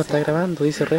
no está grabando, dice re.